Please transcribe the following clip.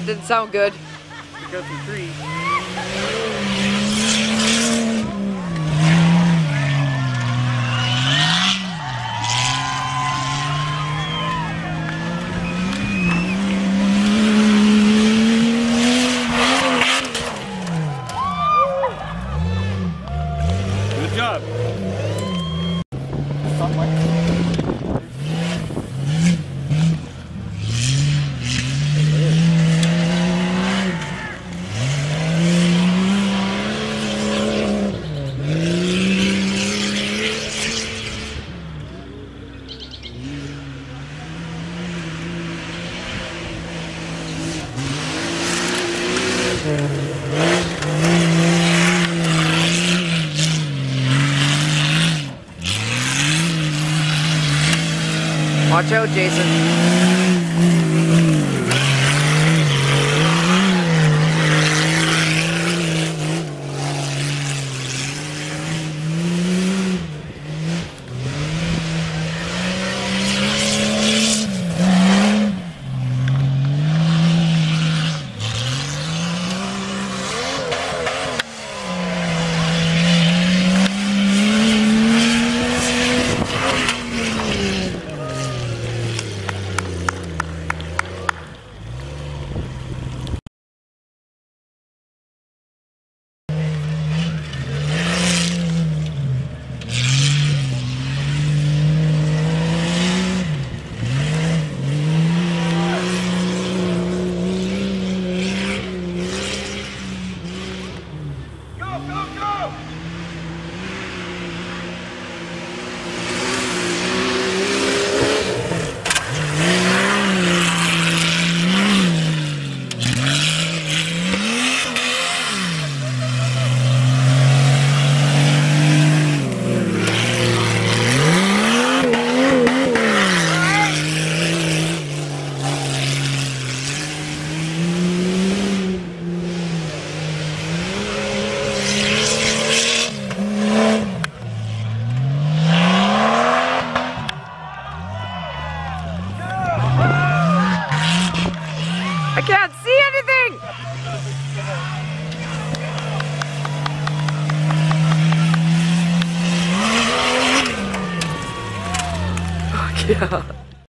That didn't sound good. Go through trees. Good job. Watch out, Jason. I can't see anything! Oh, yeah.